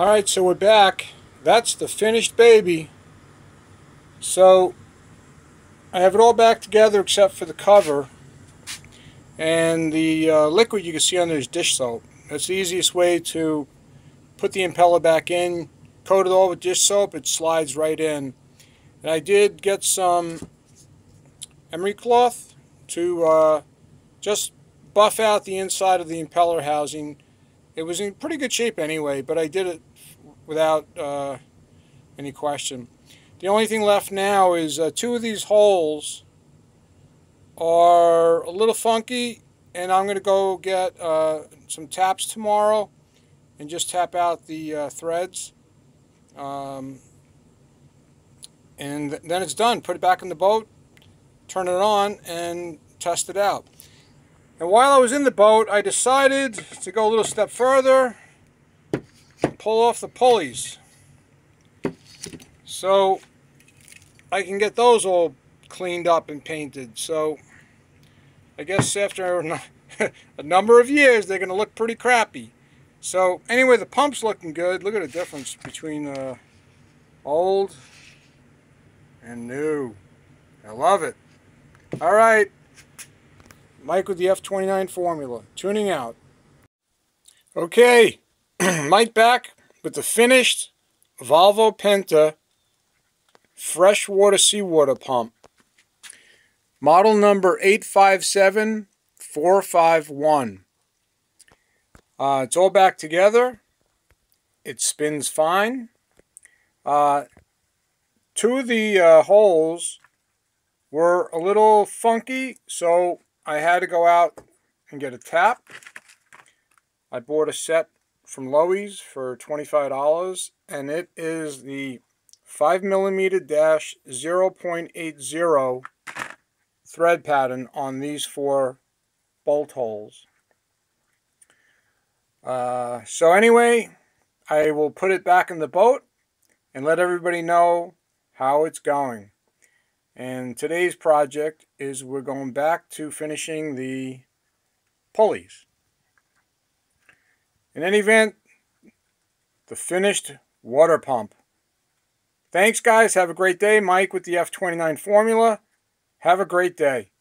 Alright, so we're back. That's the finished baby. So, I have it all back together except for the cover. And the uh, liquid you can see on there is dish soap. That's the easiest way to put the impeller back in. Coat it all with dish soap, it slides right in. And I did get some emery cloth to uh, just buff out the inside of the impeller housing. It was in pretty good shape anyway, but I did it without uh, any question. The only thing left now is uh, two of these holes are a little funky and I'm going to go get uh, some taps tomorrow and just tap out the uh, threads. Um, and th then it's done. Put it back in the boat, turn it on, and test it out. And while I was in the boat, I decided to go a little step further, pull off the pulleys. So I can get those all cleaned up and painted. So I guess after a number of years, they're going to look pretty crappy. So anyway, the pump's looking good. Look at the difference between uh, old and new. I love it. All right. Mike with the F29 formula. Tuning out. Okay. Mike back with the finished Volvo Penta freshwater seawater pump. Model number 857451. Uh, it's all back together. It spins fine. Uh, two of the uh, holes were a little funky, so I had to go out and get a tap. I bought a set from Lowe's for $25, and it is the 5 millimeter dash 0.80 thread pattern on these four bolt holes. Uh, so anyway, I will put it back in the boat and let everybody know how it's going. And today's project is we're going back to finishing the pulleys. In any event, the finished water pump. Thanks, guys. Have a great day. Mike with the F29 formula. Have a great day.